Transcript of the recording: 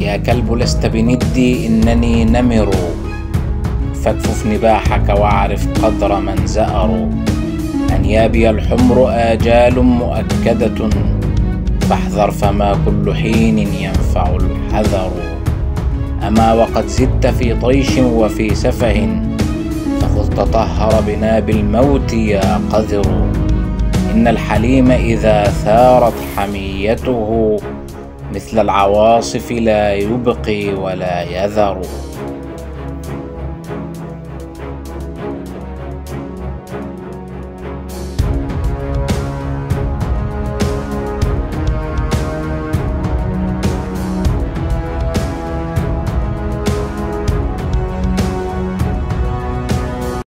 يا كلب لست بندي إنني نمر. فاكفف نباحك واعرف قدر من زأروا أنيابي الحمر آجال مؤكدة. فاحذر فما كل حين ينفع الحذر. أما وقد زدت في طيش وفي سفه فخذ تطهر بنا بالموت يا قذر. إن الحليم إذا ثارت حميته. مثل العواصف لا يبقي ولا يذر.